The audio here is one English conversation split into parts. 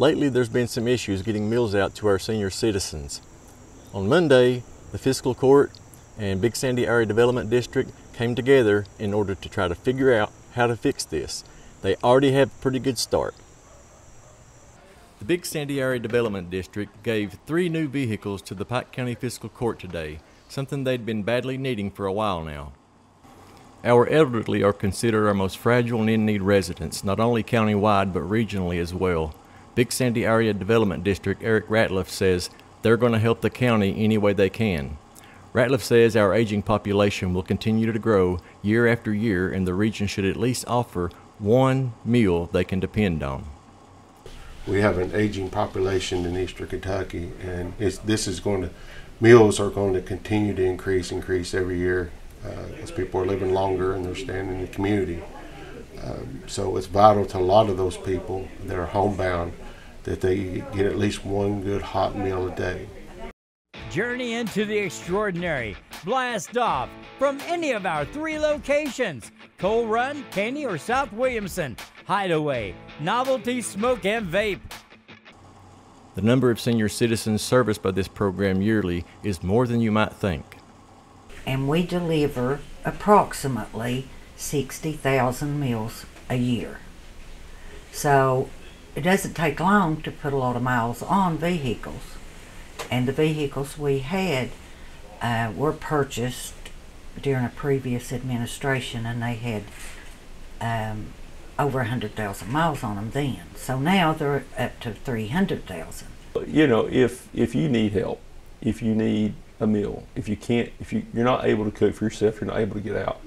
Lately, there's been some issues getting meals out to our senior citizens. On Monday, the fiscal court and Big Sandy Area Development District came together in order to try to figure out how to fix this. They already have a pretty good start. The Big Sandy Area Development District gave three new vehicles to the Pike County Fiscal Court today, something they'd been badly needing for a while now. Our elderly are considered our most fragile and in need residents, not only countywide but regionally as well. Big Sandy Area Development District Eric Ratliff says they're going to help the county any way they can. Ratliff says our aging population will continue to grow year after year and the region should at least offer one meal they can depend on we have an aging population in eastern Kentucky, and this is going to meals are going to continue to increase, increase every year uh, as people are living longer and they're staying in the community. Um, so it's vital to a lot of those people that are homebound that they get at least one good hot meal a day. Journey into the extraordinary. Blast off from any of our three locations Coal Run, Caney, or South Williamson. Hideaway, Novelty Smoke and Vape. The number of senior citizens serviced by this program yearly is more than you might think. And we deliver approximately 60,000 meals a year. So it doesn't take long to put a lot of miles on vehicles and the vehicles we had uh, were purchased during a previous administration and they had um, over 100,000 miles on them then. So now they're up to 300,000. You know, if if you need help, if you need a meal, if you can't, if you, you're not able to cook for yourself, you're not able to get out,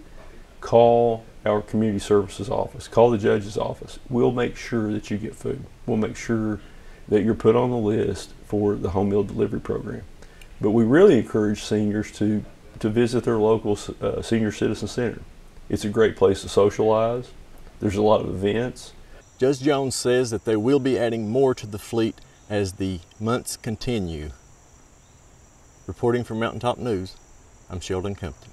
call our community services office, call the judge's office. We'll make sure that you get food. We'll make sure that you're put on the list for the home meal delivery program. But we really encourage seniors to, to visit their local uh, senior citizen center. It's a great place to socialize. There's a lot of events. Judge Jones says that they will be adding more to the fleet as the months continue. Reporting from Mountaintop News, I'm Sheldon Compton.